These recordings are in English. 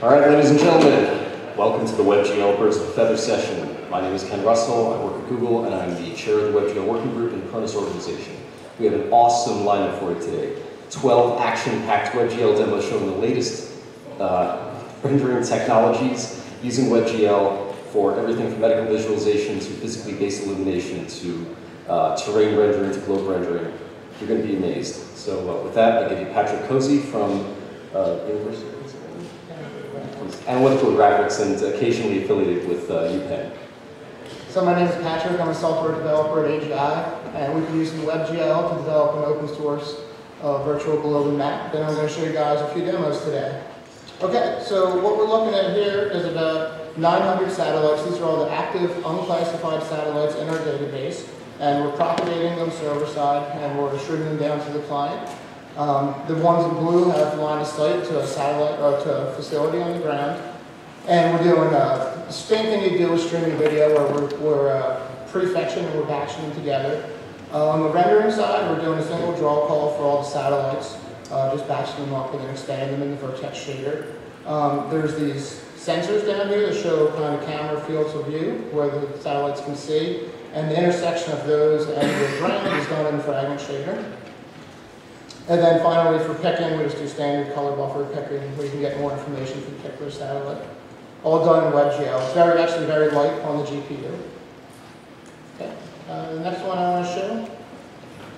All right, ladies and gentlemen, welcome to the WebGL Feather session. My name is Ken Russell, I work at Google, and I'm the chair of the WebGL Working Group the Khronos organization. We have an awesome lineup for you today. 12 action-packed WebGL demos showing the latest uh, rendering technologies using WebGL for everything from medical visualization to physically based illumination to uh, terrain rendering to globe rendering. You're going to be amazed. So uh, with that, I give you Patrick Cozzi from uh, University Analytical Graphics and occasionally affiliated with uh, UPenn. So my name is Patrick. I'm a software developer at AGI, and we've been using WebGL to develop an open source uh, virtual globe map. Then I'm going to show you guys a few demos today. Okay, so what we're looking at here is about 900 satellites. These are all the active, unclassified satellites in our database, and we're propagating them server side, and we're streaming them down to the client. Um, the ones in blue have line of sight to a satellite or to a facility on the ground. And we're doing a same thing you do with streaming video where we're, we're uh, prefetching and we're batching them together. Uh, on the rendering side, we're doing a single draw call for all the satellites, uh, just batching them up and then expanding them in the vertex shader. Um, there's these sensors down here that show kind of camera fields of view where the satellites can see. And the intersection of those and the ground is done in fragment shader. And then finally, for picking, we just do standard color buffer picking, where you can get more information from particular satellite. All done in WebGL. It's very, actually very light on the GPU. Okay. Uh, the next one I want to show.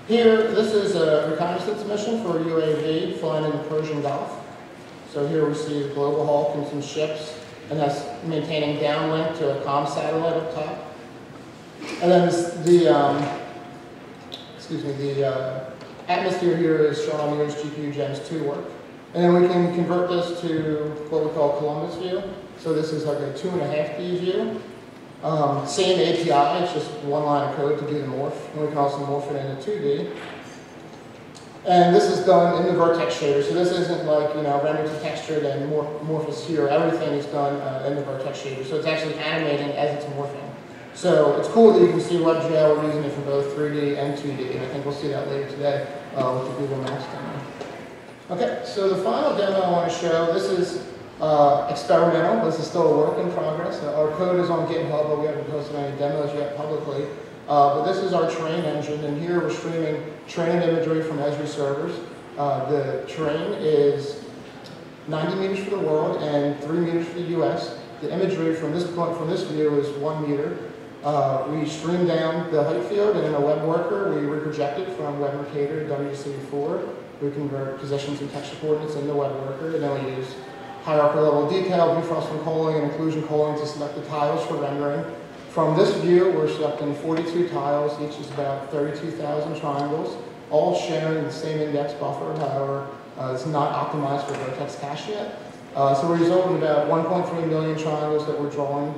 Here, this is a reconnaissance mission for UAV flying in the Persian Gulf. So here we see Global Hawk and some ships, and that's maintaining downlink to a com satellite up top. And then this, the, um, excuse me, the uh, atmosphere here is shown on the Gens 2 work. And then we can convert this to what we call Columbus view. So this is like a two and a half D view. Um, same API, it's just one line of code to do the morph. And we can also morph it into 2D. And this is done in the vertex shader, so this isn't like, you know, render to texture, then morph, morph is here. Everything is done uh, in the vertex shader, so it's actually animating as it's morphing. So it's cool that you can see WebGL, we're using it for both 3D and 2D, and I think we'll see that later today uh, with the Google Maps demo. Okay, so the final demo I want to show, this is uh, experimental. This is still a work in progress. Our code is on GitHub, but we haven't posted any demos yet publicly. Uh, but this is our terrain engine, and here we're streaming terrain imagery from Esri servers. Uh, the terrain is 90 meters for the world and 3 meters for the US. The imagery from this point, from this view is 1 meter. Uh, we stream down the height field, and in a web worker, we reproject it from Web Mercator to WGS84. We convert positions and texture coordinates in the web worker, and then we use hierarchical level detail, view frustum culling, and occlusion culling to select the tiles for rendering. From this view, we're selecting 42 tiles, each is about 32,000 triangles, all sharing the same index buffer, however, uh, it's not optimized for vertex cache yet. Uh, so we're resulting in about 1.3 million triangles that we're drawing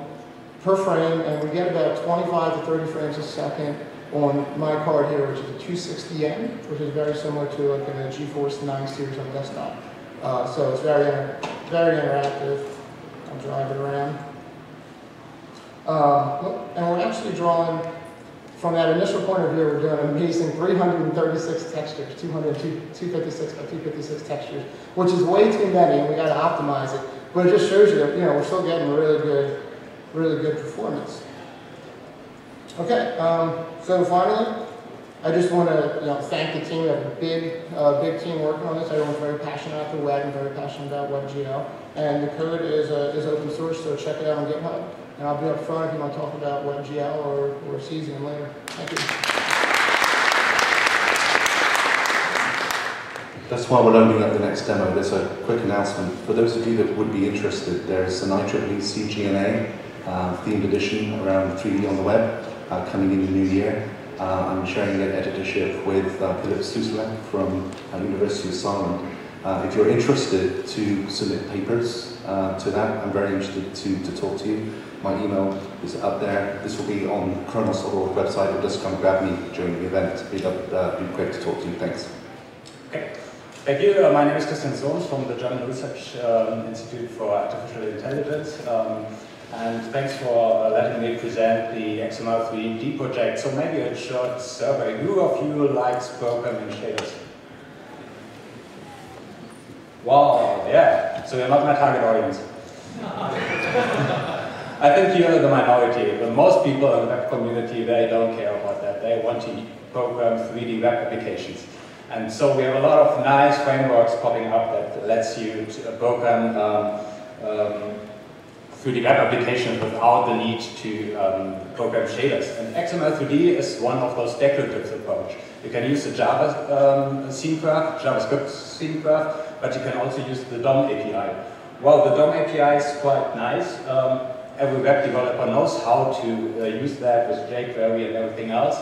per frame, and we get about 25 to 30 frames a second on my card here, which is a 260M, which is very similar to like a GeForce 9 series on desktop. Uh, so it's very, very interactive. I'll drive it around. Um, and we're actually drawing, from that initial point of view, we're doing amazing 336 textures, 256 by 256 textures, which is way too many, and we got to optimize it. But it just shows you that you know we're still getting really good, really good performance. Okay, um, so finally, I just want to you know, thank the team. We have a big, uh, big team working on this. Everyone's very passionate about the web and very passionate about WebGL. And the code is, uh, is open source, so check it out on GitHub. And I'll be up front if you want to talk about WebGL or, or Cesium later. Thank you. That's why we're loading up the next demo. There's a quick announcement. For those of you that would be interested, there's an IEEE CG&A uh, themed edition around 3D on the web uh, coming in the new year. Uh, I'm sharing an editorship with uh, Philip from uh, University of Solomon. Uh, if you're interested to submit papers uh, to that, I'm very interested to, to talk to you. My email is up there. This will be on Khronos.org website, or just come grab me during the event. It'd uh, be great to talk to you. Thanks. Okay. Thank you. Uh, my name is Kristian Sons from the German Research um, Institute for Artificial Intelligence. Um, and thanks for uh, letting me present the XML 3D project. So maybe a short survey. Who of you likes programming shaders? Wow, yeah. So you're not my target audience. I think you're the minority. But most people in the web community, they don't care about that. They want to program 3D web applications. And so we have a lot of nice frameworks popping up that lets you to program um, um, 3D web applications without the need to um, program shaders. And XML3D is one of those declarative approach. You can use the Java um, scene graph, JavaScript scene graph, but you can also use the DOM API. Well, the DOM API is quite nice. Um, every web developer knows how to uh, use that with jQuery and everything else.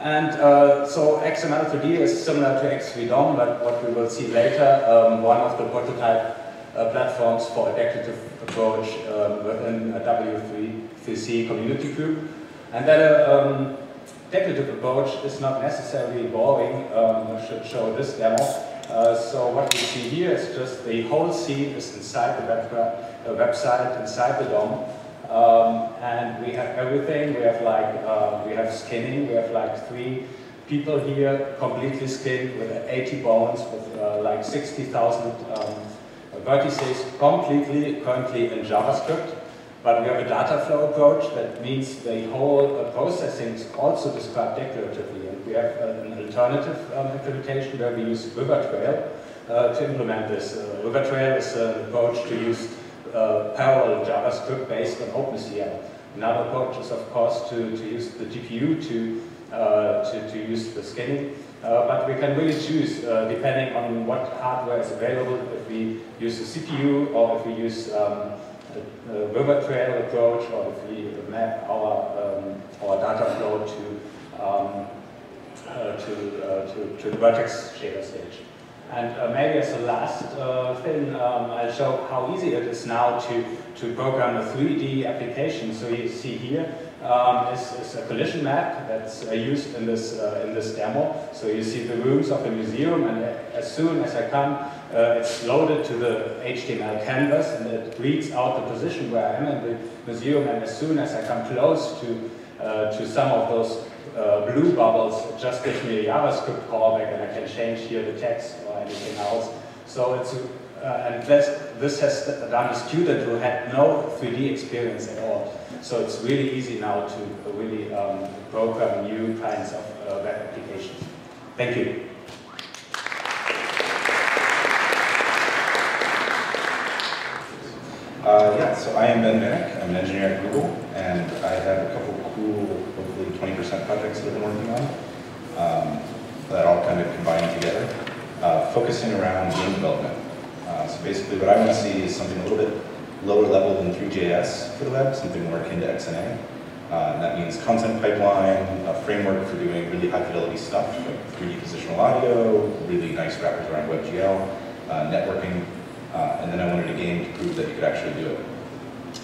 And uh, so XML3D is similar to X3DOM, but what we will see later, um, one of the prototype platforms for a declarative approach um, within a W3C community group. And that a um, declarative approach is not necessarily boring. Um, I should show this demo. Uh, so what we see here is just the whole scene is inside the web, uh, website, inside the DOM. Um, and we have everything. We have like, uh, we have skinning. We have like three people here completely skinned with 80 bones, with uh, like 60,000 um, vertices, completely currently in JavaScript. But we have a data flow approach that means the whole uh, processing is also described declaratively. And we have uh, an alternative um, implementation where we use Rivertrail uh, to implement this. Uh, Rivertrail is an approach to use uh, parallel JavaScript based on OpenCL. Another approach is, of course, to, to use the GPU to, uh, to, to use the skinning. Uh, but we can really choose, uh, depending on what hardware is available, if we use a CPU or if we use um, a, a Rivertrail approach or if we map our, um, our data flow to, um, uh, to, uh, to, to the vertex shader stage. And uh, maybe as a last thing, um, I'll show how easy it is now to, to program a 3D application. So you see here um, is, is, a collision map that's uh, used in this, uh, in this demo. So you see the rooms of the museum, and as soon as I come, uh, it's loaded to the HTML canvas, and it reads out the position where I am in the museum, and as soon as I come close to, uh, to some of those uh, blue bubbles it just gives me a JavaScript callback and I can change here the text or anything else. So it's, and this, this has done a student who had no 3D experience at all. So it's really easy now to really um, program new kinds of uh, web applications. Thank you. Uh, yeah, so I am Ben Vanik. I'm an engineer at Google, and I have a couple cool, hopefully 20% projects that I've been working on um, that all kind of combine together, uh, focusing around game development. So basically what I want to see is something a little bit lower level than Three.js for the web, something more akin to XNA. Uh, and that means content pipeline, a framework for doing really high fidelity stuff, like 3D positional audio, really nice wrappers around WebGL, uh, networking, uh, and then I wanted a game to prove that you could actually do it.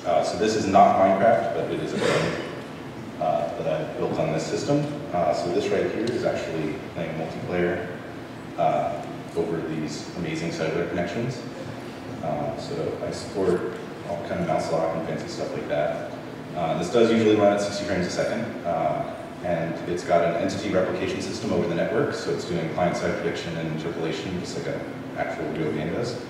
Uh, so this is not Minecraft, but it is a game uh, that I built on this system. Uh, so this right here is actually playing multiplayer over these amazing cellular connections. Uh, so I support all kind of mouse lock and fancy stuff like that. this does usually run at 60 frames a second, and it's got an entity replication system over the network, so it's doing client-side prediction and interpolation, just like an actual real game does.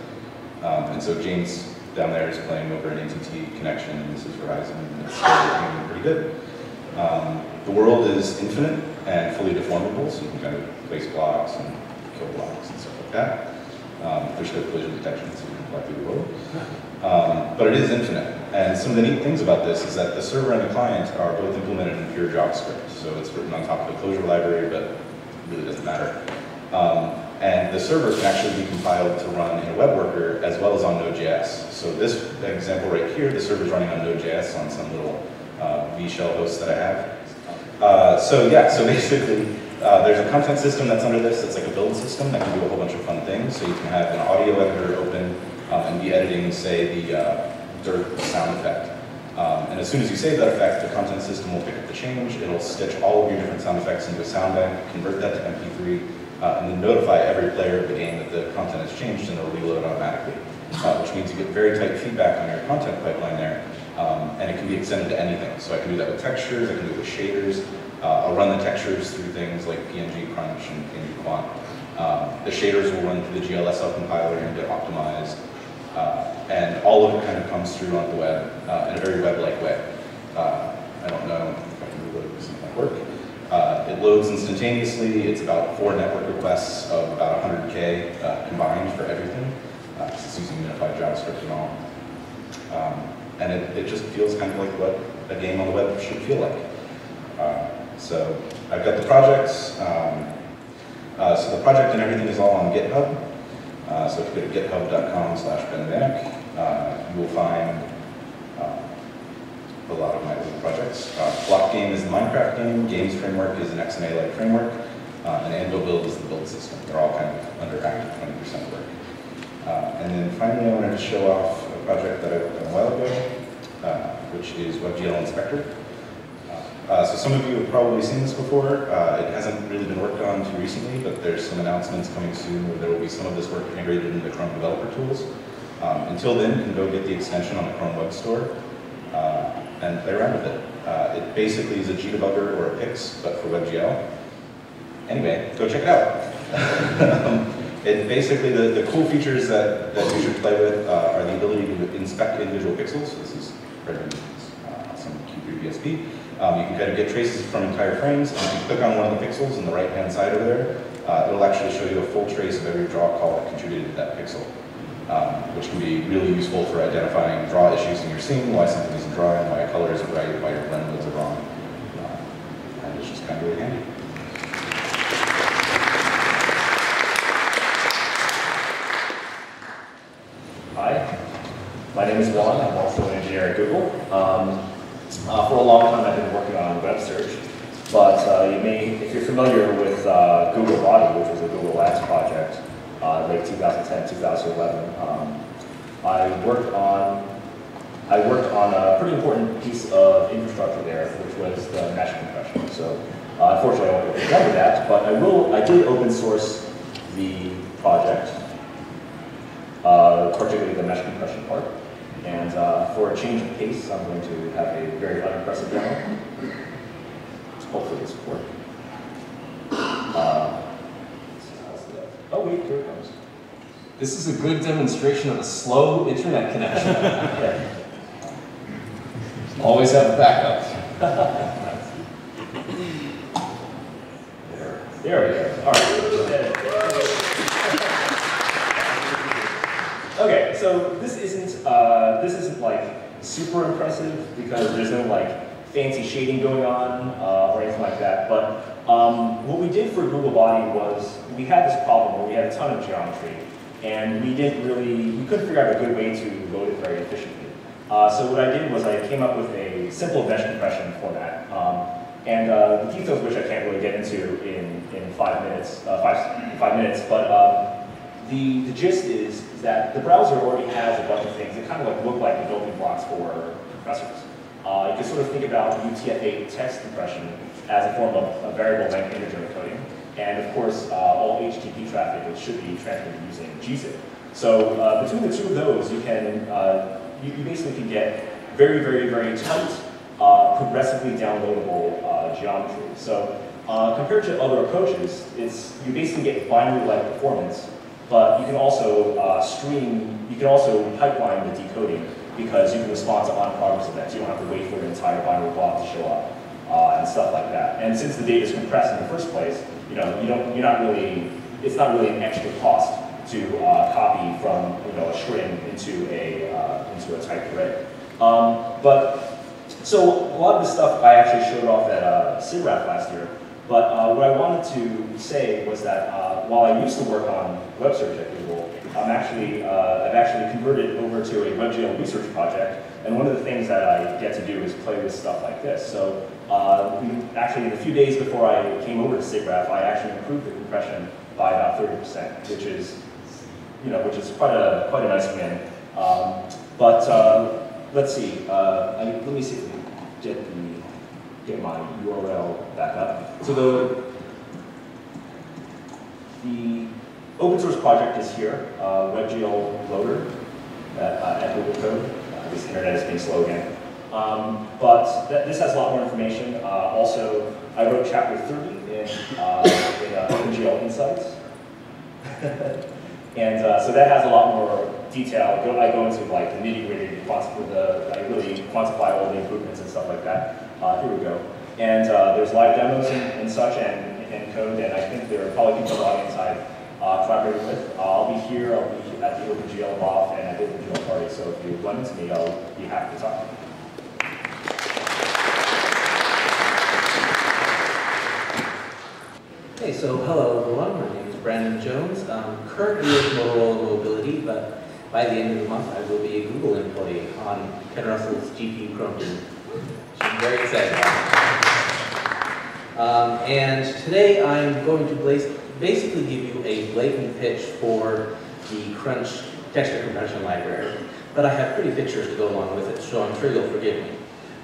Um, and so James down there is playing over an NTT connection, and this is Verizon, and it's working pretty good. Um, the world is infinite and fully deformable, so you can kind of place blocks and kill blocks and stuff like that. Um, there's no collision detection, so you can fly through the world. Um, but it is infinite. And some of the neat things about this is that the server and the client are both implemented in pure JavaScript. So it's written on top of the closure library, but it really doesn't matter. Um, and the server can actually be compiled to run in a web worker as well as on Node.js. So this example right here, the server is running on Node.js on some little uh, V-shell host that I have. Uh, so yeah, so basically, uh, there's a content system that's under this that's like a build system that can do a whole bunch of fun things. So you can have an audio editor open um, and be editing, say, the uh, dirt sound effect. Um, and as soon as you save that effect, the content system will pick up the change. It'll stitch all of your different sound effects into a sound bank, convert that to MP3, uh, and then notify every player of the game that the content has changed and it'll reload automatically, uh, which means you get very tight feedback on your content pipeline there, um, and it can be extended to anything. So I can do that with textures, I can do it with shaders, I'll run the textures through things like pngcrush and PNG Quant. Um, the shaders will run through the GLSL compiler and get optimized. Uh, and all of it kind of comes through on the web uh, in a very web-like way. Uh, I don't know if I can reload this might work. Uh, it loads instantaneously. It's about four network requests of about 100K uh, combined for everything. Uh, it's using unified JavaScript and all. Um, and it, it just feels kind of like what a game on the web should feel like. Uh, so I've got the projects. Um, uh, so the project and everything is all on GitHub. Uh, so if you go to github.com slash uh, you will find uh, a lot of my little projects. Uh, Block Game is the Minecraft game, Games Framework is an XNA-like framework, uh, and Anvil Build is the build system. They're all kind of under active 20% work. And then finally, I wanted to show off a project that I worked on a while ago, which is WebGL Inspector. Uh, so some of you have probably seen this before. Uh, it hasn't really been worked on too recently, but there's some announcements coming soon where there will be some of this work integrated into the Chrome developer tools. Um, until then, you can go get the extension on the Chrome Web Store uh, and play around with it. Uh, it basically is a Gdebugger or a Pix, but for WebGL. Anyway, go check it out. it basically, the, the cool features that, that you should play with uh, are the ability to inspect individual pixels. This is written uh, some Q3BSP. Um, you can kind of get traces from entire frames, and if you click on one of the pixels on the right-hand side over there, uh, it'll actually show you a full trace of every draw call that contributed to that pixel, um, which can be really useful for identifying draw issues in your scene, why something isn't drawing, why a color isn't right, why your blend modes are wrong. Uh, and it's just kind of really handy. Hi, my name is Won. I'm also an engineer at Google. Um, uh, for a long time, I've been working on web search, but uh, you may, if you're familiar with uh, Google Body, which was a Google Labs project, uh, late 2010, 2011, um, I worked on I worked on a pretty important piece of infrastructure there, which was the mesh compression. So uh, unfortunately, I won't cover that, but I will. I did open source the project, uh, particularly the mesh compression part. And uh, for a change of pace, I'm going to have a very unimpressive demo. Hopefully this will work. Uh, oh wait, here it comes. This is a good demonstration of a slow internet connection. yeah. Always have a backup. there, there we go. All right. Okay, so this isn't uh, this isn't like super impressive because there's no like fancy shading going on uh, or anything like that. But um, what we did for Google Body was we had this problem where we had a ton of geometry, and we didn't really we couldn't figure out a good way to load it very efficiently. Uh, so what I did was I came up with a simple mesh compression format. Um, and uh, the details which I can't really get into in, in five minutes, uh, five, five minutes, but um, the, the gist is, is that the browser already has a bunch of things that kind of like look like the building blocks for compressors. Uh, you can sort of think about UTF-8 text compression as a form of a variable length integer encoding. And of course, uh, all HTTP traffic should be transmitted using gzip. So uh, between the two of those, you can uh, you, you, basically can get very, very, very tight, uh, progressively downloadable uh, geometry. So compared to other approaches, it's you basically get binary-like performance but you can also uh, stream, you can also pipeline the decoding because you can respond to on-progress events. You don't have to wait for an entire binary blob to show up uh, and stuff like that. And since the data is compressed in the first place, you know, you don't, you're not really, it's not really an extra cost to uh, copy from, you know, a string into a, uh, into a typed array. Um, but, so a lot of this stuff I actually showed off at uh, SIGGRAPH last year, but uh, what I wanted to say was that uh, while I used to work on web search at Google, I'm actually, uh, I've actually converted over to a WebGL research project, and one of the things that I get to do is play with stuff like this. So uh, actually, in the few days before I came over to SIGGRAPH, I actually improved the compression by about 30%, which is, you know, which is quite a quite a nice win. Um, but uh, let's see. Uh, I, let me see if we get the get my URL back up. So the, the open source project is here, uh, WebGL Loader at, uh, at Google Code. Uh, this internet is being slow again. Um, but th this has a lot more information. Uh, also, I wrote chapter 30 in, uh, in uh, OpenGL Insights. and uh, so that has a lot more detail. Go, I go into like the nitty gritty, the, I really quantify all the improvements and stuff like that. Uh, here we go. And uh, there's live demos and, and such and, and code, and I think there are probably people in the audience I've uh, collaborated with. Uh, I'll be here, I'll be at the OpenGL off and at the OpenGL party, so if you run into me, I'll be happy to talk to you. Hey, so hello everyone, my name is Brandon Jones. I'm currently with Motorola Mobility, but by the end of the month I will be a Google employee on Ken Russell's GPU Chrome team. which I'm very excited. Um, and today I'm going to basically give you a blatant pitch for the Crunch texture compression library. But I have pretty pictures to go along with it, so I'm sure you'll forgive me.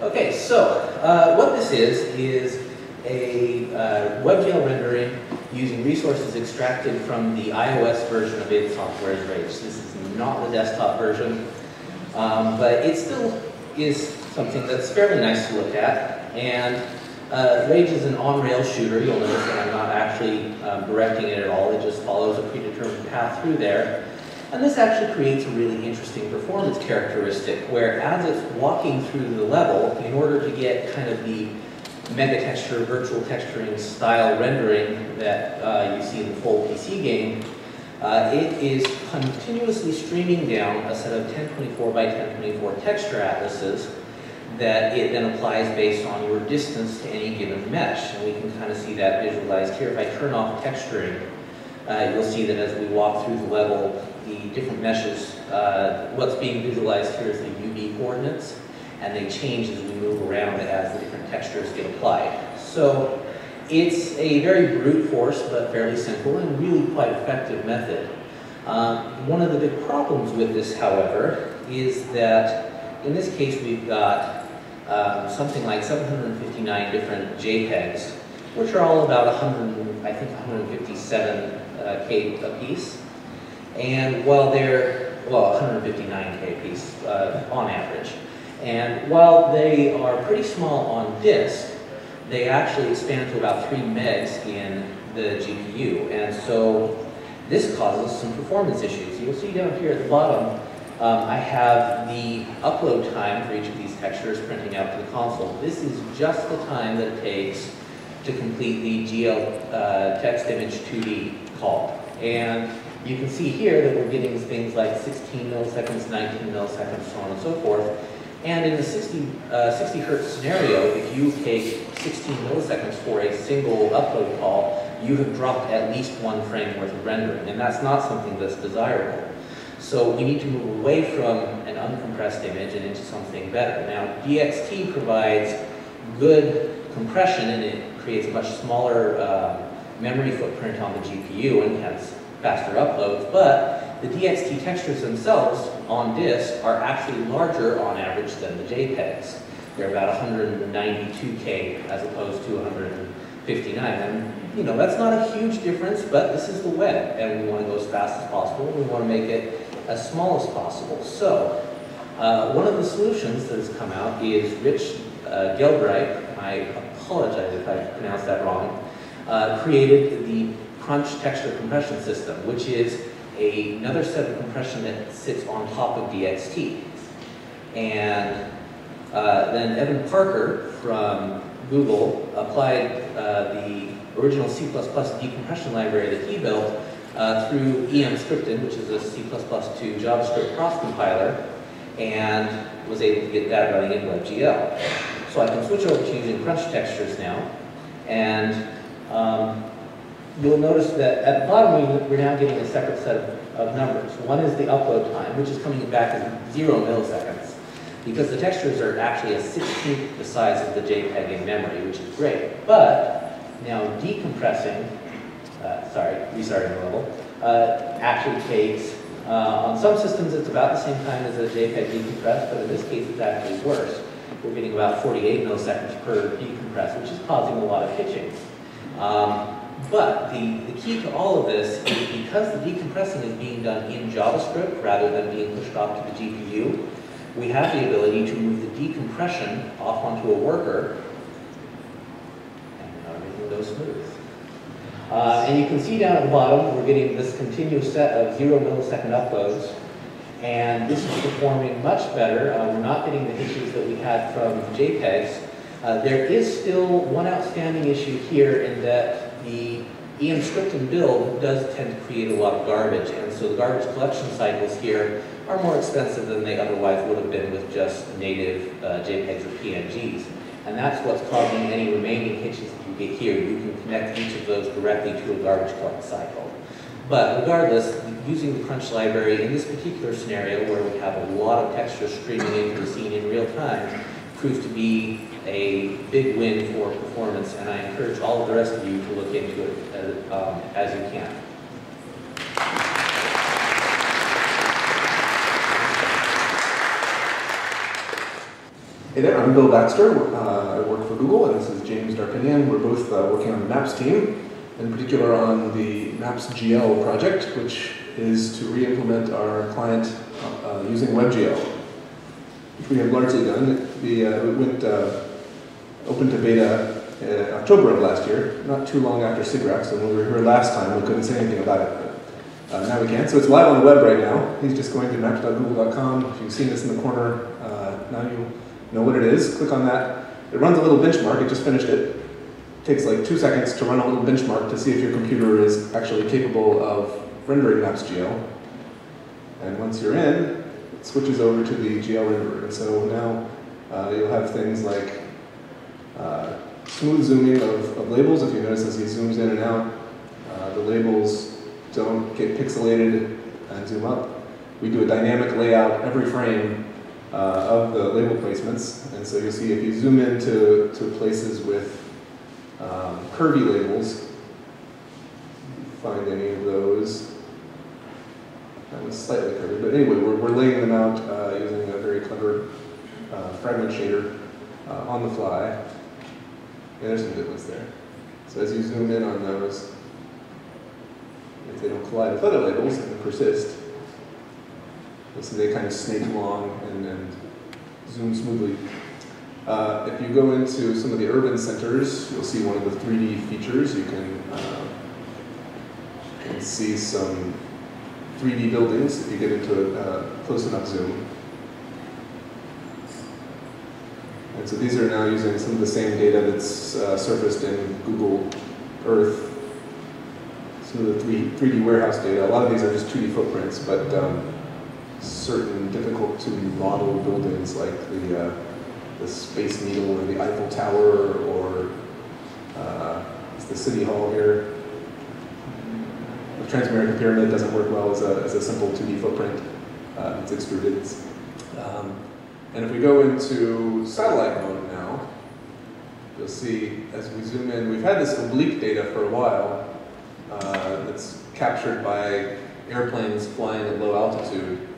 Okay, so uh, what this is, is a uh, WebGL rendering using resources extracted from the iOS version of id Software's Rage. This is not the desktop version, um, but it still is something that's fairly nice to look at. And uh, Rage is an on-rail shooter. You'll notice that I'm not actually um, directing it at all. It just follows a predetermined path through there. And this actually creates a really interesting performance characteristic where as it's walking through the level, in order to get kind of the mega texture, virtual texturing style rendering that uh, you see in the full PC game, uh, it is continuously streaming down a set of 1024 by 1024 texture atlases that it then applies based on your distance to any given mesh. And we can kind of see that visualized here. If I turn off texturing, uh, you'll see that as we walk through the level, the different meshes, uh, what's being visualized here is the UV coordinates, and they change as we move around as the different textures get applied. So it's a very brute force, but fairly simple and really quite effective method. Um, one of the big problems with this, however, is that in this case we've got um, something like 759 different JPEGs, which are all about 100, I think 157 uh, K a piece. And while they're, well, 159K a piece uh, on average. And while they are pretty small on disk, they actually expand to about 3 megs in the GPU. And so this causes some performance issues. You'll see down here at the bottom, um, I have the upload time for each of these textures printing out to the console. This is just the time that it takes to complete the GL uh, text image 2D call. And you can see here that we're getting things like 16 milliseconds, 19 milliseconds, so on and so forth. And in the 60, uh, 60 hertz scenario, if you take 16 milliseconds for a single upload call, you have dropped at least one frame worth of rendering, and that's not something that's desirable. So we need to move away from an uncompressed image and into something better. Now, DXT provides good compression, and it creates a much smaller uh, memory footprint on the GPU and has faster uploads, but the DXT textures themselves on disk are actually larger on average than the JPEGs. They're about 192K as opposed to 159. And, you know, that's not a huge difference, but this is the web, and we want to go as fast as possible. We want to make it as small as possible. So, uh, one of the solutions that has come out is Rich uh, I apologize if I pronounced that wrong, uh, created the Crunch texture compression system, which is a, another set of compression that sits on top of DXT. And uh, then Evan Parker from Google applied uh, the original C++ decompression library that he built uh, through emscripten, which is a C++ to JavaScript cross compiler, and was able to get that running in WebGL. So I can switch over to using crunch textures now, and um, you'll notice that at the bottom we're now getting a separate set of, of numbers. One is the upload time, which is coming back as zero milliseconds, because the textures are actually a 16th the size of the JPEG in memory, which is great. But now decompressing, uh, sorry, restarting the level, uh, actually takes, uh, on some systems it's about the same time as a JPEG decompress, but in this case it's actually worse. We're getting about 48 milliseconds per decompress, which is causing a lot of pitching. Um, but the, the key to all of this is because the decompressing is being done in JavaScript rather than being pushed off to the GPU, we have the ability to move the decompression off onto a worker and now everything goes smooth. Uh, and you can see down at the bottom, we're getting this continuous set of zero millisecond uploads. and this is performing much better. Uh, we're not getting the issues that we had from JPEGs. Uh, there is still one outstanding issue here in that the EM build does tend to create a lot of garbage, and so the garbage collection cycles here are more expensive than they otherwise would have been with just native uh, JPEGs or PNGs. And that's what's causing any remaining hitches that you get here. You can connect each of those directly to a garbage collect cycle. But regardless, using the Crunch library in this particular scenario where we have a lot of texture streaming into the scene in real time proves to be a big win for performance, and I encourage all of the rest of you to look into it as, um, as you can. Hey there, I'm Bill Baxter. Uh, I work for Google, and this is James Darpinian. We're both uh, working on the Maps team, in particular on the Maps GL project, which is to re-implement our client uh, uh using WebGL, which we have largely done. We, uh, went uh, open to beta in October of last year, not too long after SIGGRAPH, so when we were here last time, we couldn't say anything about it. But, now we can. So it's live on the web right now. He's just going to maps.google.com. If you've seen this in the corner, now you know what it is, click on that. It runs a little benchmark, it just finished it. it. Takes like two seconds to run a little benchmark to see if your computer is actually capable of rendering MapsGL. And once you're in, it switches over to the GL renderer. And so now uh, you'll have things like uh, smooth zooming of, of, labels. If you notice as he zooms in and out, uh, the labels don't get pixelated and zoom up. We do a dynamic layout every frame uh, of the label placements. And so you'll see if you zoom into to places with um, curvy labels, find any of those. That was slightly curvy, but anyway, we're, we're laying them out uh, using a very clever uh, fragment shader uh, on the fly. There's some good ones there. So as you zoom in on those, if they don't collide with other labels and persist, so they kind of snake along and, and zoom smoothly. Uh, if you go into some of the urban centers, you'll see one of the 3D features. You can, uh, can see some 3D buildings if you get into a uh, close enough zoom. And so these are now using some of the same data that's uh, surfaced in Google Earth, some of the 3, 3D warehouse data. A lot of these are just 2D footprints, but um, certain difficult to model buildings like the, uh, the Space Needle or the Eiffel Tower or uh, the City Hall here. The Transamerica Pyramid doesn't work well as a, as a simple 2D footprint. Uh, it's extruded. Um, and if we go into satellite mode now, you'll see as we zoom in, we've had this oblique data for a while uh, that's captured by airplanes flying at low altitude.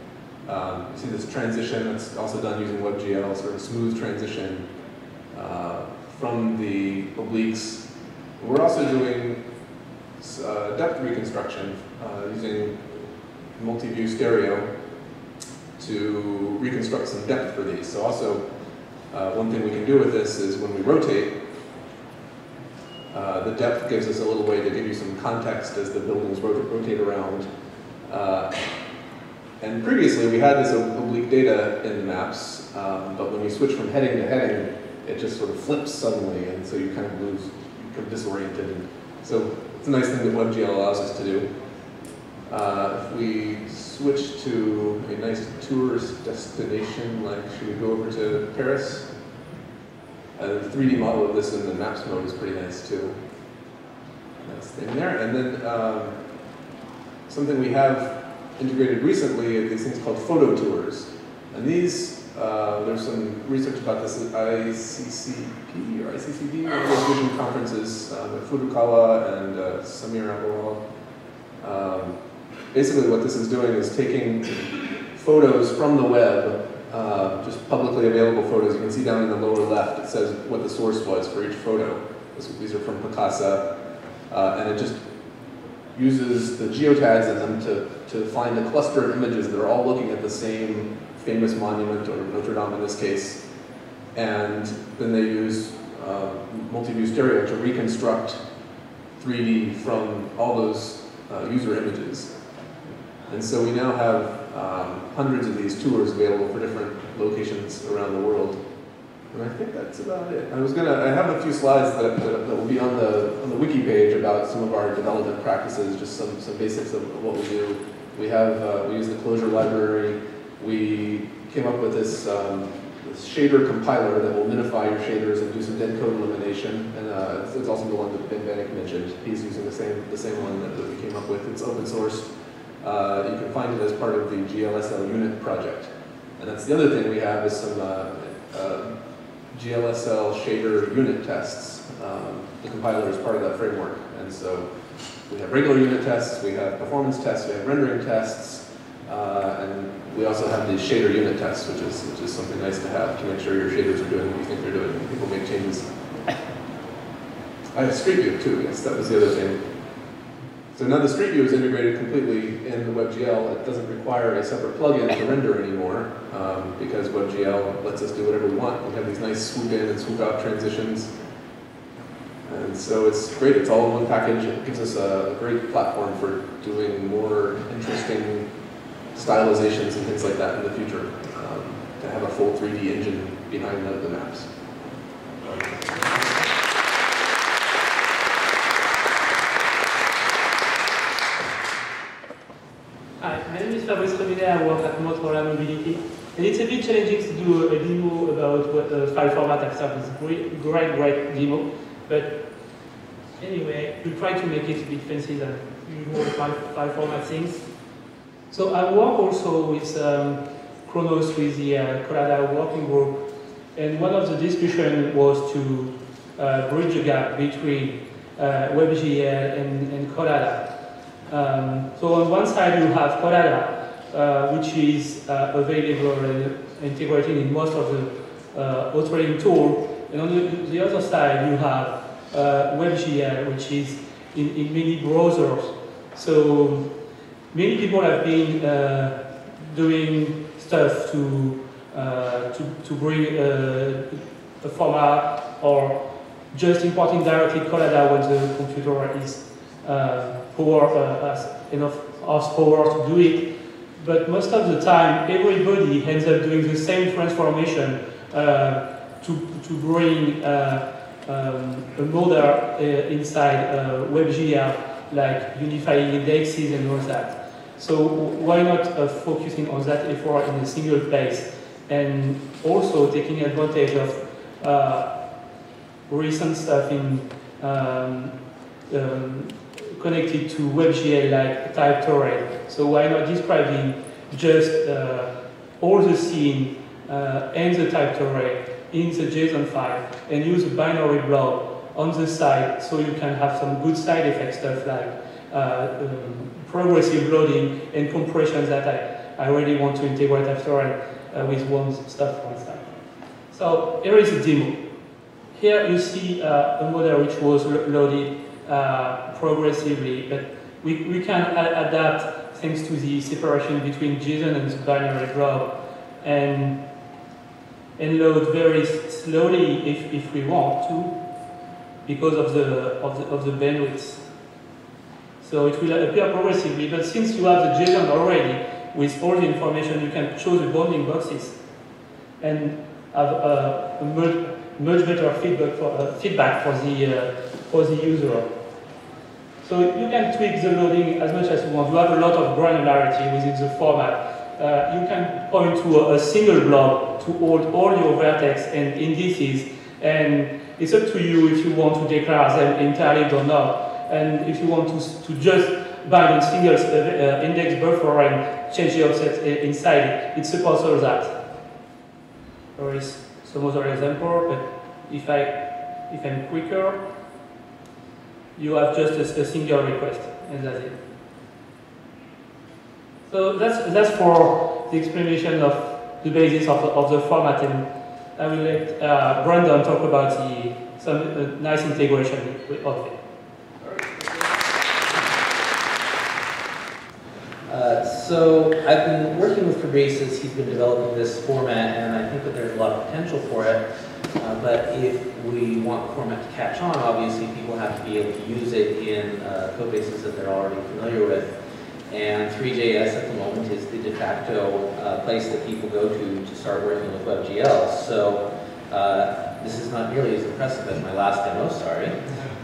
Um, you see this transition that's also done using WebGL, sort of smooth transition uh, from the obliques. We're also doing uh, depth reconstruction uh, using multi-view stereo to reconstruct some depth for these. So also, uh, one thing we can do with this is when we rotate, uh, the depth gives us a little way to give you some context as the buildings rot rotate around. Uh, and previously, we had this oblique data in the maps, um, but when you switch from heading to heading, it just sort of flips suddenly, and so you kind of lose, you become disoriented. And so it's a nice thing that WebGL allows us to do. Uh, if we switch to a nice tourist destination, like should we go over to Paris? Uh, the 3D model of this in the maps mode is pretty nice too. Nice thing there. And then um, something we have integrated recently are these things called photo tours. And these, uh, there's some research about this at ICCP or ICCD, of vision conferences uh, with Furukawa and uh, Sameer Agarwal. Um, basically what this is doing is taking photos from the web, uh, just publicly available photos. You can see down in the lower left, it says what the source was for each photo. This, these are from Picasa. Uh, and it just uses the geotags in them to, to find a cluster of images that are all looking at the same famous monument, or Notre Dame in this case, and then they use uh, multi-view stereo to reconstruct 3D from all those uh, user images. And so we now have um, hundreds of these tours available for different locations around the world. And I think that's about it. I was gonna, I have a few slides that, that, that will be on the, on the wiki page about some of our development practices, just some, some basics of what we do. We have, uh, we use the closure library. We came up with this, um, this shader compiler that will minify your shaders and do some dead code elimination. And uh, it's, it's also the one that Ben Vanik mentioned. He's using the same, the same one that, that we came up with. It's open source. Uh, you can find it as part of the GLSL unit project. And that's the other thing we have is some uh, uh, GLSL shader unit tests. Um, the compiler is part of that framework. And so we have regular unit tests, we have performance tests, we have rendering tests, uh, and we also have the shader unit tests, which is, which is something nice to have to make sure your shaders are doing what you think they're doing. People make changes. I have Street View too, yes, that was the other thing. So now the Street View is integrated completely in the WebGL. It doesn't require a separate plugin to render anymore um, because WebGL lets us do whatever we want. We have these nice swoop in and swoop out transitions. And so it's great, it's all in one package. It gives us a, great platform for doing more interesting stylizations and things like that in the future. Um, to have a full 3D engine behind the, the maps. Hi, my name is Fabrice Robinet. I work at Motorola Mobility. And it's a bit challenging to do a demo about what the file format after this great, great, great demo. But anyway, we try to make it a bit fancy than usual file, file format things. So I work also with um, Khronos with the uh, Collada working group. And one of the discussion was to uh, bridge a gap between uh, WebGL and, and Collada. Um, so on one side you have Collada, uh, which is uh, available and integrated in most of the uh, authoring tool, and on the, the other side you have uh, WebGL, which is in, in many browsers. So many people have been uh, doing stuff to uh, to, to bring uh, a format or just importing directly Collada when the computer is uh, power, uh, enough horsepower to do it. But most of the time, everybody ends up doing the same transformation uh, to, to bring uh, um, a model uh, inside uh, WebGL, like unifying indexes and all that. So why not uh, focusing on that effort in a single place and also taking advantage of recent stuff in um, um, connected to WebGL like typed array. So why not describing just uh, all the scene uh, and the typed array in the JSON file and use a binary blob on the side so you can have some good side effect stuff like uh, um, progressive loading and compression that I, I really want to integrate after and uh, with one stuff one side. So here is a demo. Here you see uh, a model which was loaded uh, progressively, but we, we can adapt thanks to the separation between JSON and the binary blob and, and load very slowly if, if we want to because of the, of the, of the bandwidth. So it will appear progressively, but since you have the JSON already with all the information, you can choose the bounding boxes and have a, a much, much better feedback for, uh, feedback for the, uh, for the user. So you can tweak the loading as much as you want. You have a lot of granularity within the format. Uh, you can point to a, a, single blob to hold all your vertex and indices, and it's up to you if you want to declare them entirely or not. And if you want to, to just bind on single uh, index buffer and change the offset uh, inside it, it supports all that. There is some other example, but if I if I'm quicker, you have just a, single request, and that's it. So that's, that's for the explanation of the basis of the, of the format, and I will let uh, Brandon talk about the, some uh, nice integration of it. Uh, so I've been working with Fabrice as he's been developing this format, and I think that there's a lot of potential for it. Uh, but if we want format to catch on, obviously people have to be able to use it in uh, code bases that they're already familiar with. And Three.js at the moment is the de facto uh, place that people go to to start working with WebGL. So uh, this is not nearly as impressive as my last demo, sorry.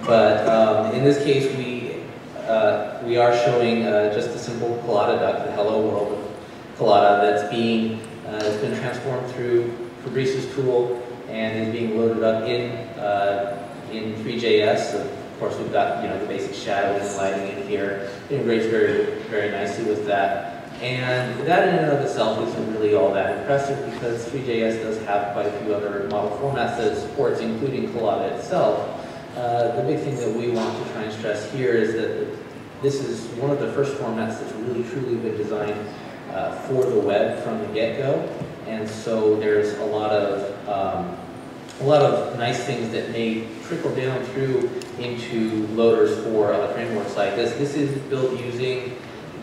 But um, in this case, we, uh, we are showing uh, just a simple Collada duck, the hello world of Collada, that's being, uh, has been transformed through Fabrice's tool and is being loaded up in, uh, in Three.js. Of course, we've got you know the basic shadowing and lighting in here. It integrates very, very nicely with that. And that in and of itself isn't really all that impressive because Three.js does have quite a few other model formats that it supports, including Collada itself. Uh, the big thing that we want to try and stress here is that this is one of the first formats that's really truly been designed uh, for the web from the get-go. And so there's a lot of um, a lot of nice things that may trickle down through into loaders for uh, frameworks like this. This is built using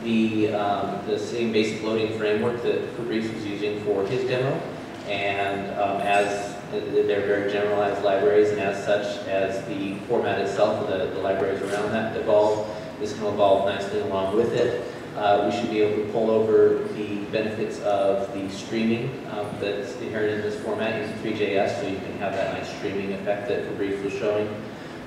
the, um, the same basic loading framework that Fabrice was using for his demo. And um, as they're very generalized libraries, and as such, as the format itself, the, the libraries around that evolve, this can evolve nicely along with it. Uh, we should be able to pull over the benefits of the streaming um, that's inherent in this format using Three.js, so you can have that nice streaming effect that Fabrice was showing.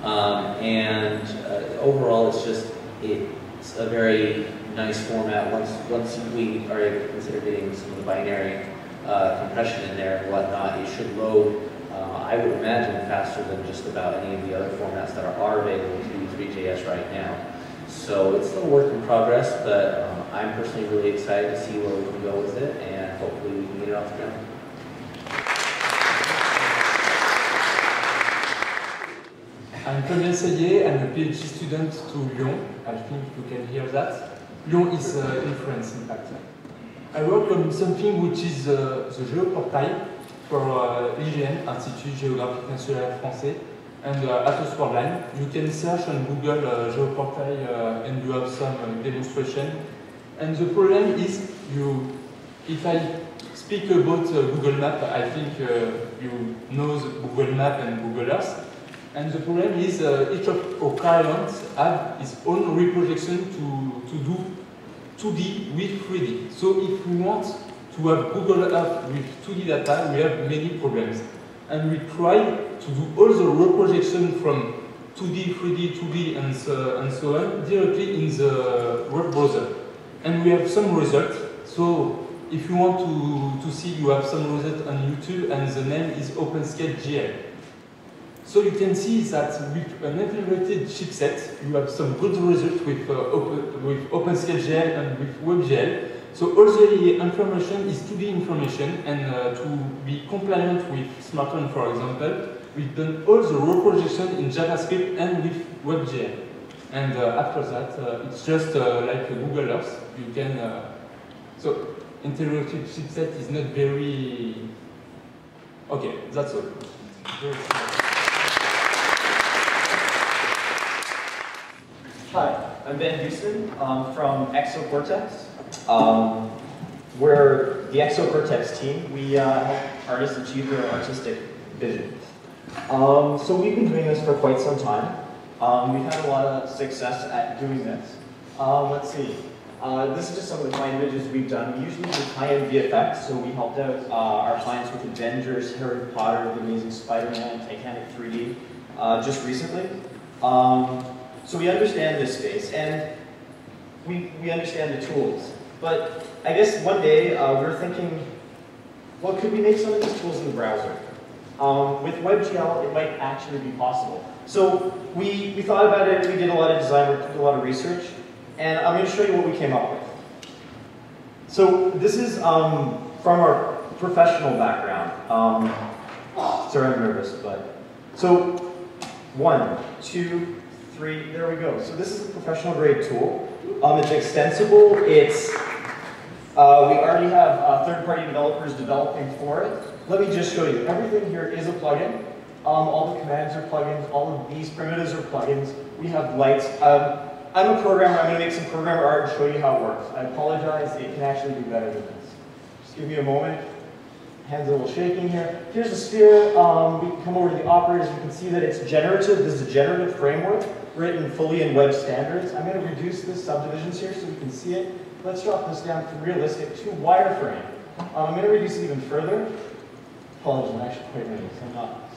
Um, and uh, overall, it's just it's a very nice format. Once once we are able to consider getting some of the binary uh, compression in there and whatnot, it should load. Uh, I would imagine faster than just about any of the other formats that are, are available to Three.js right now. So it's still a work in progress, but um, I'm personally really excited to see where we can go with it, and hopefully we can get it off the ground. I'm Fabien Cellier, I'm a PhD student to Lyon. I think you can hear that. Lyon is uh, in France, in fact. I work on something which is uh, the Géoportail for uh, IGN, Institut Géographique National Français, and uh, Atos Worldline. You can search on Google uh, Géoportail uh, and you have some uh, demonstration. And the problem is, you, if I speak about Google Map, I think you know Google Map and Google Earth. And the problem is uh, each of our clients have its own reprojection to, to do 2D with 3D. So if we want to have Google Earth with 2D data, we have many problems. And we try to do all the reprojection from 2D, 3D, 2D, and so, and so on directly in the web browser. And we have some results. So if you want to, to see, you have some result on YouTube, and the name is OpenScales GL. So you can see that with an integrated chipset, you have some good results with, uh, open, with OpenScales and with WebGL. So all the information is 2D information, and uh, to be compliant with smartphone, for example, we've done all the reprojection in JavaScript and with WebGL. And uh, after that, uh, it's just uh, like Google Earth. You can, uh, so integrated chipset is not very, okay, that's all. Hi, I'm Ben Houston um, from ExoCortex. Um, we're the ExoCortex team. We uh, help artists achieve their artistic vision. Um, so we've been doing this for quite some time. Um, we've had a lot of success at doing this. Um, let's see. Uh, this is just some of the client images we've done. We usually do high-end VFX, so we helped out uh, our clients with Avengers, Harry Potter, The Amazing Spider-Man, Titanic 3D uh, just recently. Um, so we understand this space, and we, we understand the tools. But I guess one day uh, we were thinking, well, could we make some of these tools in the browser? Um, with WebGL, it might actually be possible. So we, we thought about it, we did a lot of design work, did a lot of research, and I'm going to show you what we came up with. So this is um, from our professional background. Um, sorry, I'm nervous, but so one, two, three, there we go. So this is a professional grade tool. Um, it's extensible. It's uh, we already have uh, third-party developers developing for it. Let me just show you. Everything here is a plugin. Um, all the commands are plugins. All of these primitives are plugins. We have lights. Um, I'm a programmer. I'm going to make some programmer art and show you how it works. I apologize. It can actually do better than this. Just give me a moment. Hands a little shaking here. Here's the sphere. Um, we come over to the operators. You can see that it's generative. This is a generative framework. written fully in web standards. I'm going to reduce this subdivisions here so we can see it. Let's drop this down from realistic to wireframe. Um, I'm going to reduce it even further. I'm actually quite so I'm not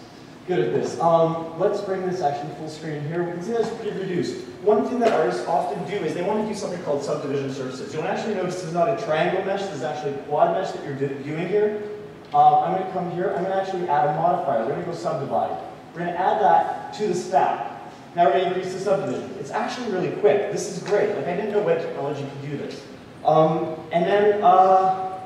good at this. Um, let's bring this actually full screen here. We can see that's pretty reduced. One thing that artists often do is they want to do something called subdivision surfaces. You'll actually notice this is not a triangle mesh, this is actually a quad mesh that you're viewing here. Um, I'm going to come here, I'm going to actually add a modifier. We're going to go subdivide. We're going to add that to the stack. Now we're going to increase the subdivision. It's actually really quick. This is great. Like I didn't know web technology could do this. Um, and then, uh,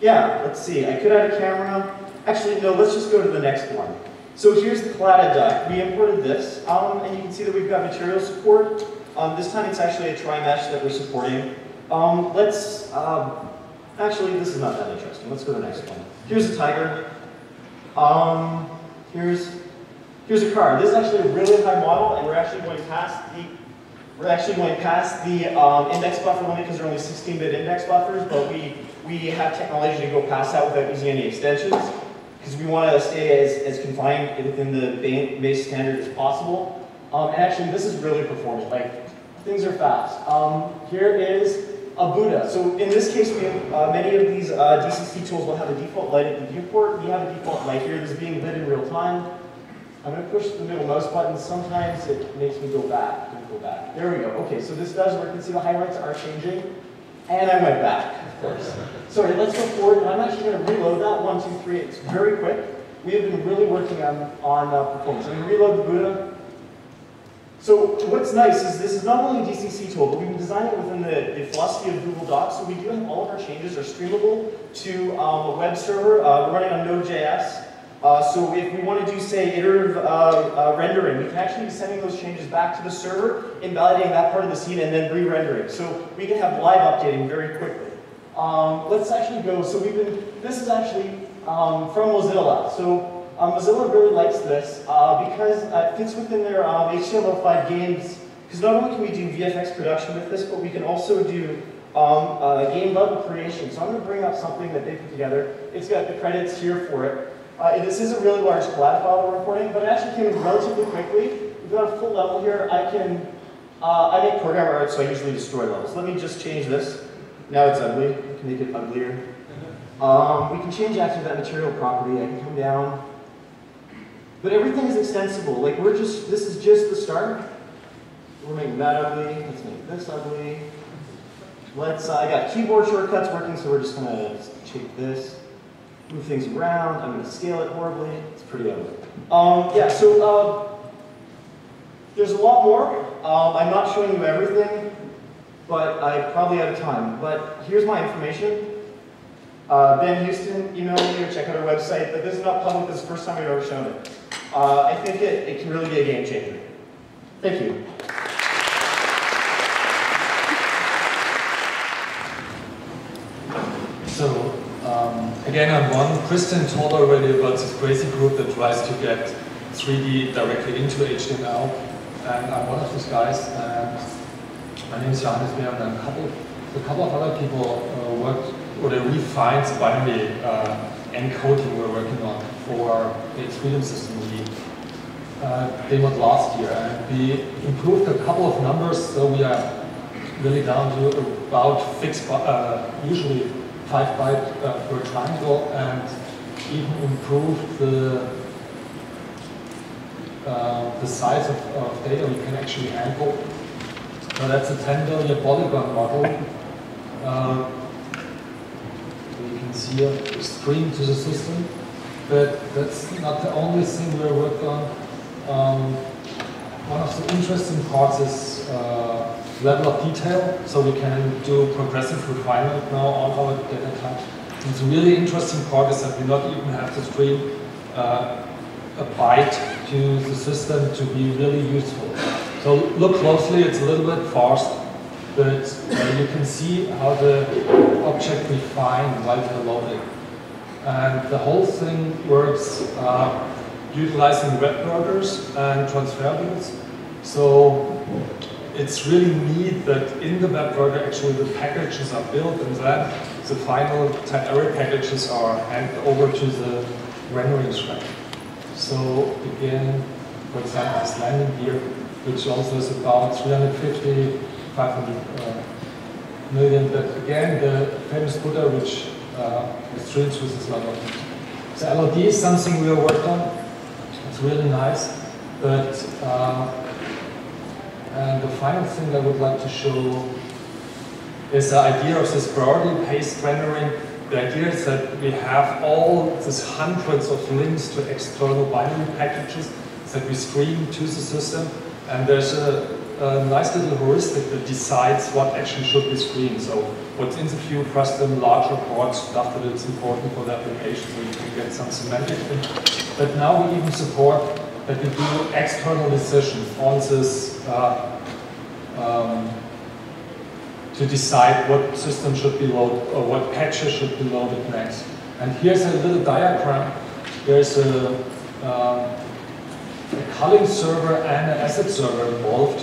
yeah, let's see. I could add a camera. Actually, no, let's just go to the next one. So here's the Collada duck. We imported this, um, and you can see that we've got material support. Um, this time it's actually a tri-mesh that we're supporting. Um, let's, uh, actually, this is not that interesting. Let's go to the next one. Here's a tiger. Um, here's, here's a car. This is actually a really high model, and we're actually going past the, we're actually going past the um, index buffer limit because they're only 16-bit index buffers, but we, we have technology to go past that without using any extensions because we want to stay as, as confined within the base standard as possible. Um, and actually, this is really performant. Like, things are fast. Um, here is a Buddha. So in this case, we have, uh, many of these uh, DCC tools will have a default light at the viewport. We have a default light here. This is being lit in real time. I'm going to push the middle mouse button. Sometimes it makes me go back. Go back. There we go. Okay, so this does work. You can see the highlights are changing. And I went back, of course. Sorry, let's go forward. I'm actually going to reload that. One, two, three. It's very quick. We have been really working on, on uh, performance. I'm going to reload the Buddha. So what's nice is this is not only a DCC tool, but we've designing it within the, the philosophy of Google Docs. So we do have all of our changes are streamable to um, a web server. Uh, we're running on Node.js. Uh, so if we want to do, say, iterative uh, uh, rendering, we can actually be sending those changes back to the server, invalidating that part of the scene, and then re-rendering. So we can have live updating very quickly. Um, let's actually go, so we've been, this is actually um, from Mozilla. So um, Mozilla really likes this uh, because uh, it fits within their um, HTML5 games, because not only can we do VFX production with this, but we can also do um, game level creation. So I'm going to bring up something that they put together. It's got the credits here for it. Uh, this is a really large Collada file we're recording, but it actually came in relatively quickly. We've got a full level here. I can, uh, I make programmer art, so I usually destroy levels. Let me just change this. Now it's ugly. I can make it uglier. Um, we can change actually that material property. I can come down. But everything is extensible. Like we're just, this is just the start. We're making that ugly. Let's make this ugly. Let's, uh, I got keyboard shortcuts working, so we're just gonna take this move things around. I'm going to scale it horribly. It's pretty ugly. Um, yeah, so uh, there's a lot more. Um, I'm not showing you everything, but I probably out of time. But here's my information. Uh, ben Houston, email me or check out our website. But this is not public. This is the first time we've ever shown it. Uh, I think it, it can really be a game changer. Thank you. So um, again, I'm one. Kristian told already about this crazy group that tries to get 3D directly into HTML, and I'm one of those guys. And my name is Johannes Behr, and a couple, a couple of other people uh, worked, or they refined binary uh, encoding we're working on for the Freedom System we uh, demoed last year, and we improved a couple of numbers, so we are really down to about fixed, uh, usually 5 byte uh, per triangle and even improved the uh, the size of, of, data we can actually handle. So that's a 10 billion polygon model. Uh, can see a stream to the system, but that's not the only thing we're working on. Um, one of the interesting parts is uh, level of detail, so we can do progressive refinement now on our data types. And the really interesting part is that we not even have to stream uh, a byte to the system to be really useful. So look closely, it's a little bit fast, but uh, you can see how the object refine while you're loading. And the whole thing works uh, utilizing web workers and transferables. So it's really neat that in the WebWorker actually the packages are built and then the final typed array packages are handed over to the rendering thread. So again, for example, this landing gear, which also is about 350, 500 uh, million. But again, the famous Buddha, which uh, streams with this level. So LOD is something we working on. It's really nice. But uh, and the final thing I would like to show is the idea of this priority-based rendering. The idea is that we have all these hundreds of links to external binary packages that we stream to the system, and there's a, a nice little heuristic that decides what actually should be streamed. So what's in the view frustum, large reports, stuff that is important for the application, so you can get some semantic thing. But now we even support that we do external decisions on this uh, um, to decide what system should be loaded or what patches should be loaded next. And here's a little diagram. There's a, um, a culling server and an asset server involved.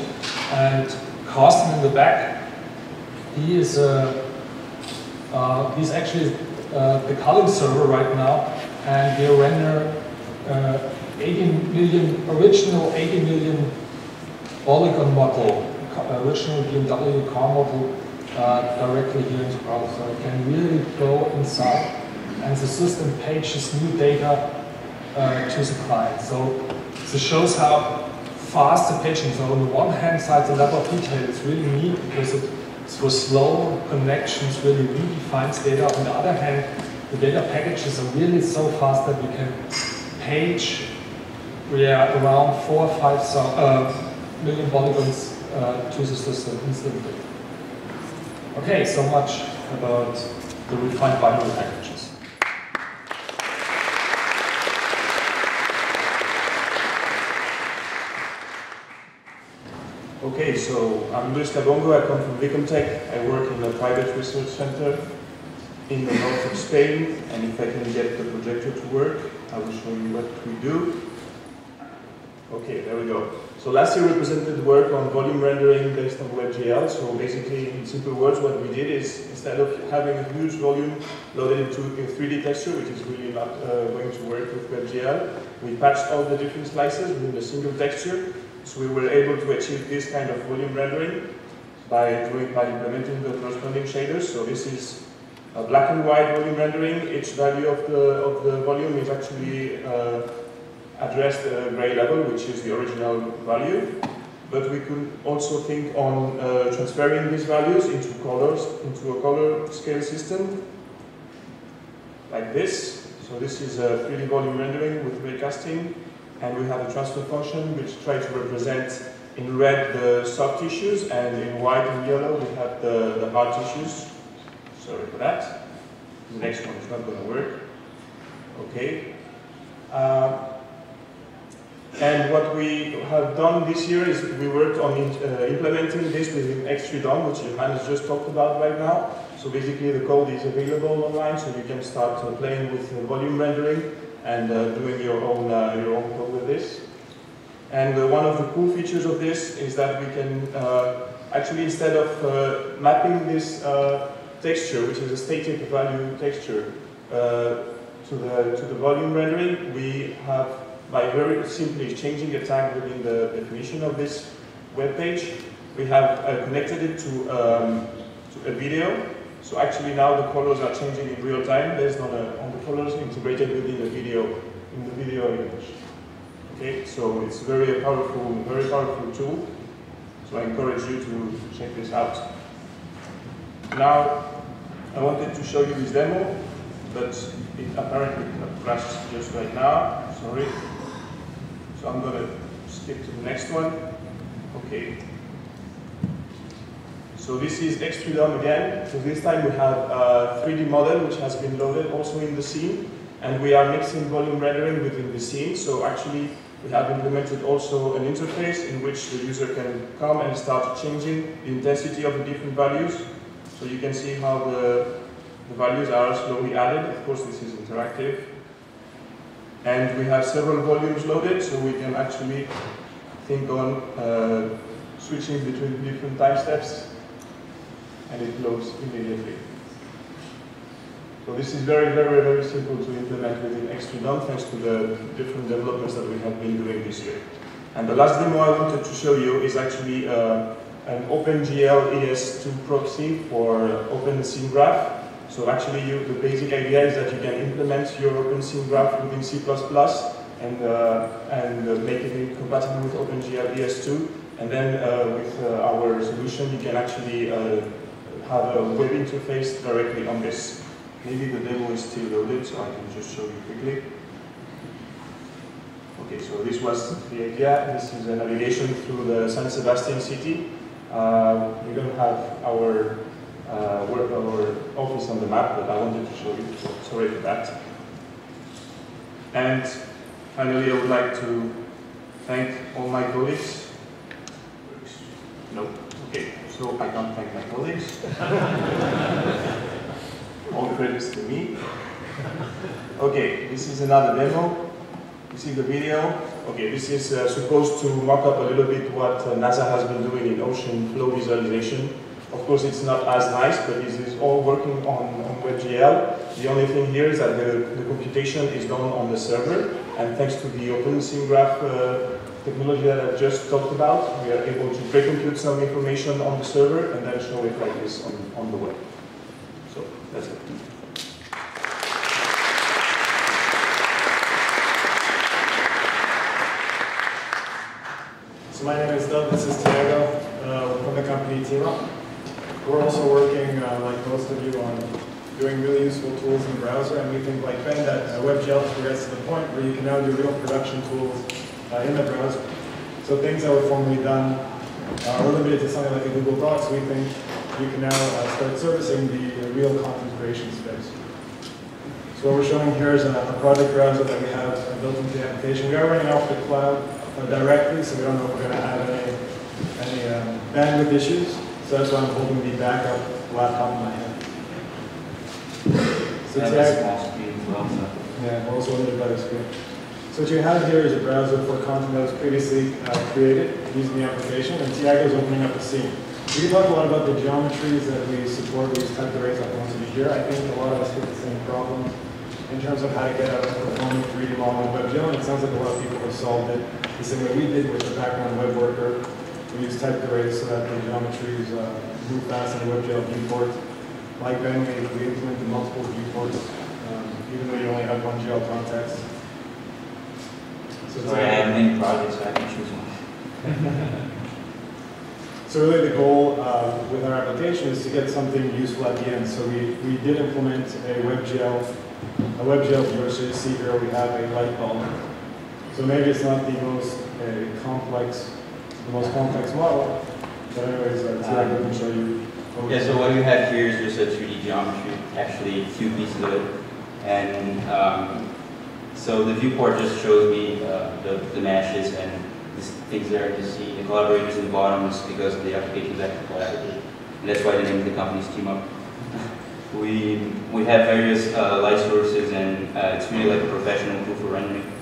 And Carsten in the back, he is uh, uh, he's actually uh, the culling server right now, and we render uh, 80 million original 80 million polygon model, original BMW car model uh, directly here into Browser. So I can really go inside and the system pages new data uh, to the client. So this shows how fast the paging. So on the one hand side, the level of detail is really neat because it for slow connections really redefines data. On the other hand, the data packages are really so fast that we can page we are around four or five uh, million polygons uh, to the system instantly. Okay, so much about the refined binary packages. Okay, so I'm Luis Kabongo, I come from Vicomtech. I work in a private research center in the north of Spain, and if I can get the projector to work, I will show you what we do. Okay, there we go. So last year we presented work on volume rendering based on WebGL. So basically, in simple words, what we did is instead of having a huge volume loaded into a 3D texture, which is really not uh, going to work with WebGL, we patched all the different slices within a single texture. So we were able to achieve this kind of volume rendering by doing by implementing the corresponding shaders. So this is a black and white volume rendering. Each value of the of the volume is actually uh, addressed at a gray level, which is the original value. But we could also think on uh, transferring these values into colors, into a color scale system, like this. So this is a 3D volume rendering with raycasting, and we have a transfer function which tries to represent in red the soft tissues, and in white and yellow we have the, the hard tissues. Sorry for that. The next one is not going to work. Okay. Uh, and what we have done this year is we worked on uh, implementing this within X3DOM, which Johannes just talked about right now. So basically the code is available online, so you can start uh, playing with uh, volume rendering and uh, doing your own, uh, your own code with this. And one of the cool features of this is that we can actually, instead of mapping this texture, which is a static value texture, to the, to the volume rendering, we have by very simply changing a tag within the definition of this web page, we have uh, connected it to, um, to a video. So actually now the colors are changing in real time based on, a, on the colors integrated within the video, in the video image. Okay, so it's very powerful, very powerful tool. So I encourage you to check this out. Now, I wanted to show you this demo, but it apparently crashed just right now. Sorry. So I'm going to skip to the next one. Okay. So this is X3DOM again. So this time we have a 3D model which has been loaded also in the scene. And we are mixing volume rendering within the scene. So actually we have implemented also an interface in which the user can come and start changing the intensity of the different values. So you can see how the, the values are slowly added. Of course this is interactive. And we have several volumes loaded, so we can actually think on uh, switching between different time steps, and it loads immediately. So this is very, very, very simple to implement within X3DOM, thanks to the different developments that we have been doing this year. And the last demo I wanted to show you is actually uh, an OpenGL ES2 proxy for OpenSceneGraph. So actually, you, the basic idea is that you can implement your OpenSceneGraph within C++ and, uh, and uh, make it compatible with OpenGL ES2. And then uh, with our solution, you can actually have a web interface directly on this. Maybe the demo is still loaded, so I can just show you quickly. Okay, so this was the idea. This is a navigation through the San Sebastian city. Uh, we don't have our uh, work, our office on the map, that I wanted to show you. So sorry for that. And finally, I would like to thank all my colleagues. No, okay, so I can't thank my colleagues. all credits to me. Okay, this is another demo. You see the video? Okay, this is uh, supposed to mock up a little bit what uh, NASA has been doing in ocean flow visualization. Of course, it's not as nice, but this is all working on, on WebGL. The only thing here is that the, the computation is done on the server, and thanks to the OpenSceneGraph uh, technology that I just talked about, we are able to pre-compute some information on the server and then show it like this on, on the web. So, that's it. So my name is Dov, this is Tiago uh, from the company Team-Up. We're also working, uh, like most of you, on doing really useful tools in the browser, and we think, like Ben, that uh, WebGL progressed to the point where you can now do real production tools uh, in the browser. So things that were formerly done uh, are limited to something like a Google Docs. We think you can now uh, start servicing the real content creation space. So what we're showing here is a, project browser that we have built into the application. We are running off the cloud uh, directly, so we don't know if we're going to have any, any um, bandwidth issues. So that's why I'm holding the backup laptop in my hand. So a small screen as well, so. yeah, also limited by the screen. So what you have here is a browser for content that was previously uh, created using the application, and Tiago is opening up a scene. We can talk a lot about the geometries that we support, we use typed arrays like the ones you here. I think a lot of us hit the same problems in terms of how to get a performing 3D model in WebGL, and it sounds like a lot of people have solved it the same way we did with the background web worker. We use typed arrays so that the geometries uh, move fast in the WebGL viewport. Like Ben, we, we implemented multiple viewports, um, even though you only have one GL context. So it's Sorry, I have many projects, so I can choose one. So really the goal uh, with our application is to get something useful at the end. So we, we did implement a WebGL, a WebGL viewer. So you see here we have a light bulb. So maybe it's not the most uh, complex, the most complex model, but anyways, uh, Tiago can show you. Yeah, so what you have here is just a 3D geometry, actually few pieces of it. And um, so the viewport just shows me uh, the, the meshes and these things there you see. The collaborators in the bottom is because the application is actually collaborative. And that's why the name of the company is Team Up. we, we have various uh, light sources and uh, it's really like a professional tool for rendering.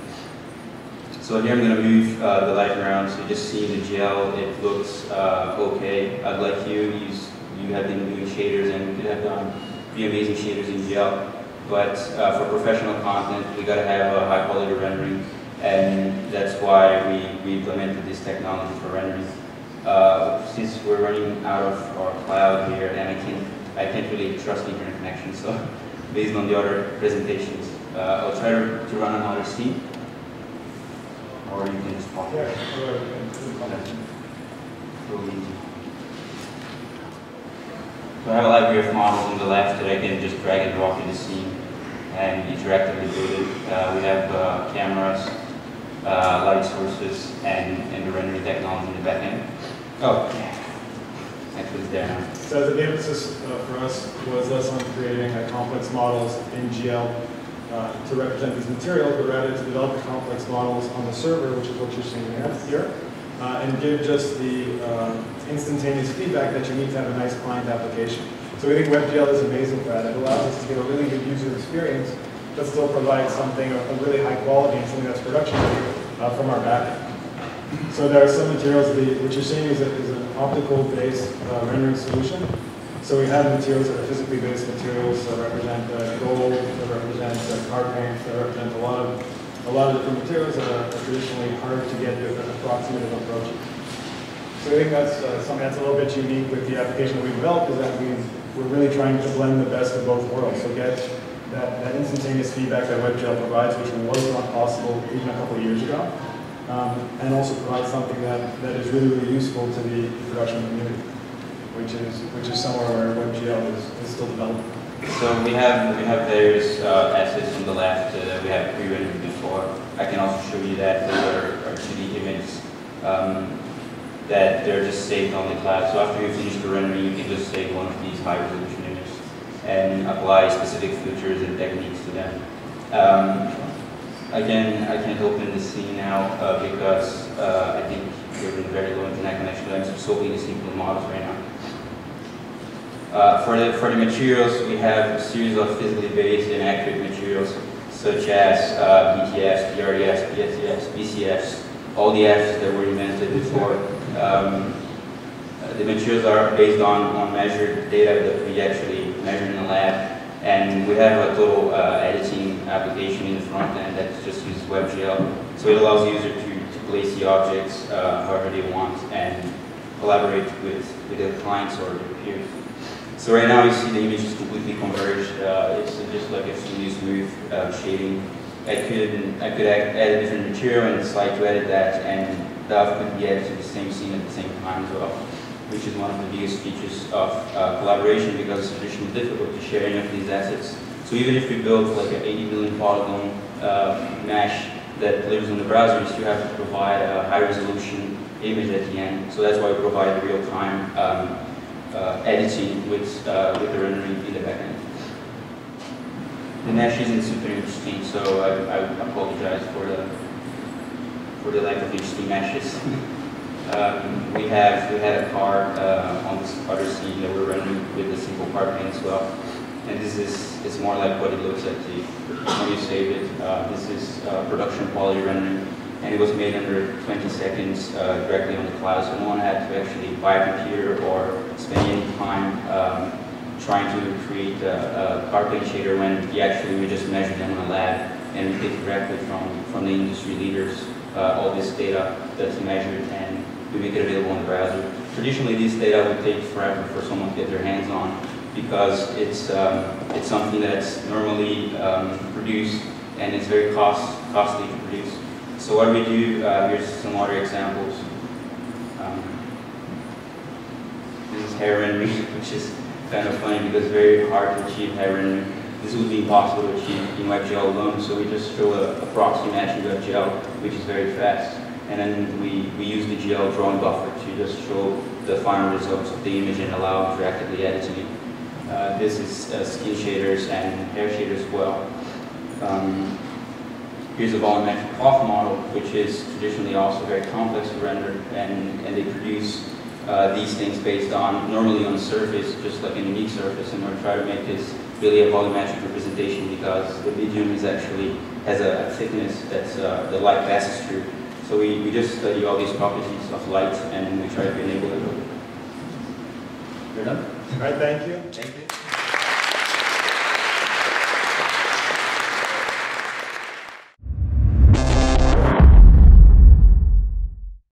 So here I'm going to move uh, the light around so you just see the gel, it looks uh, okay. I'd like you, you, you have been doing shaders and you have done pretty amazing shaders in GL. But uh, for professional content, we got to have a high quality rendering and that's why we, we implemented this technology for rendering. Uh, since we're running out of our cloud here and I can't, I can't really trust the internet connection, so based on the other presentations, uh, I'll try to, to run another scene or you can just Yeah, it. or, Real easy. So I have a library of models on the left that I can just drag and drop in the scene and interactively build it. Uh, we have uh, cameras, uh, light sources, and, and the rendering technology in the back end. Oh, yeah. Actually, it's there. So the emphasis uh, for us was less on creating uh, complex models in GL uh, to represent these materials, but rather to develop the complex models on the server, which is what you're seeing here, uh, and give just the uh, instantaneous feedback that you need to have a nice client application. So we think WebGL is amazing for that. It allows us to get a really good user experience, but still provide something of of really high quality and something that's production ready uh, from our backend. So there are some materials, the, what you're seeing is, a, is an optical-based uh, rendering solution. So we have materials that are physically based materials that represent uh, gold, represent uh, car paint, that represent a lot of a lot of different materials that are traditionally hard to get with an approximative approach. So I think that's uh, something that's a little bit unique with the application that we developed is that we, we're really trying to blend the best of both worlds. So get that, that instantaneous feedback that WebGL provides, which was not possible even a couple of years ago, um, and also provide something that, that is really, really useful to the production community, which is, which is somewhere where WebGL is, is still developing. So we have we have various uh, assets on the left uh, that we have pre-rendered before. I can also show you that those are, are 2D images um, that they're just saved on the cloud. So after you finish the rendering, you can just save one of these high-resolution images and apply specific features and techniques to them. Um, again, I can't open the scene now uh, because uh, I think we're in very low internet connection. I'm just solving the simple models right now. Uh, for, the, for the materials, we have a series of physically based and accurate materials, such as uh, BTFs, BRDFs, PSCFs, BCFs, all the Fs that were invented before. Um, uh, the materials are based on, on measured data that we actually measure in the lab, and we have a total uh, editing application in the front end that just uses WebGL. So it allows the user to, to place the objects uh, however they want and collaborate with, with their clients or their peers. So right now you see the image is completely converged. Uh, it's just like a fully smooth uh, shading. I could I could add, a different material and decide to edit that, and that could be added to the same scene at the same time as well, which is one of the biggest features of uh, collaboration because it's traditionally difficult to share any of these assets. So even if we build like an 80 million polygon uh, mesh that lives on the browser, you still have to provide a high resolution image at the end. So that's why we provide real time. Um, editing with, uh, with the rendering in the backend. The mesh isn't super interesting, so I, I apologize for the for the lack of interesting meshes. um, we have we had a car uh, on this other scene that we're rendering with a simple car paint as well, and this is it's more like what it looks like when you save it. Uh, this is uh, production quality rendering and it was made under 20 seconds uh, directly on the cloud, so no one had to actually buy a computer or spend any time um, trying to create a, a car paint shader when we actually we just measured them in a lab and we directly from, from the industry leaders uh, all this data that's measured and we make it available in the browser. Traditionally, this data would take forever for someone to get their hands on because it's, um, it's something that's normally um, produced and it's very cost, costly to produce. So what we do, uh, here's some other examples. Um, this is hair rendering, which is kind of funny because it's very hard to achieve hair rendering. This would be impossible to achieve in WebGL alone, so we just show a, a proxy mesh in WebGL, which is very fast. And then we, we use the GL drawing buffer to just show the final results of the image and allow interactively editing. Uh, this is uh, skin shaders and hair shaders as well. Um, Here's a volumetric cloth model, which is traditionally also very complex to render, and, and they produce uh, these things based on, normally on a surface, just like a unique surface, and we're trying to make this really a volumetric representation because the medium is actually, has a, a thickness that's, uh, the light passes through. So we, we just study all these properties of light, and we try to enable it. You're done? All right, thank you. Thank you.